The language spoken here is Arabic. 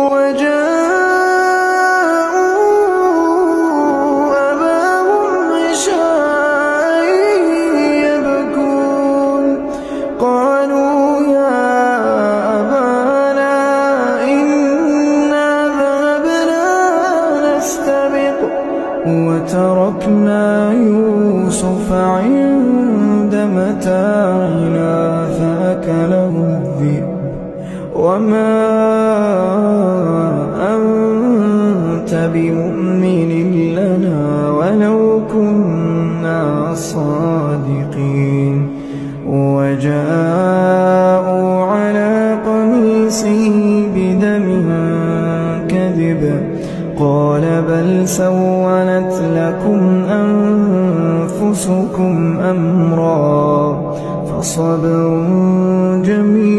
وجاءوا أباهم عشاء يبكون. قالوا يا أبانا إنا ذهبنا نستبق وتركنا يوسف عند متاعنا فأكله الذئب. وما بمؤمن لنا ولو كنا صادقين. وجاءوا على قميصه بدم كذب. قال بل سولت لكم أنفسكم أمرا. فصبر جميل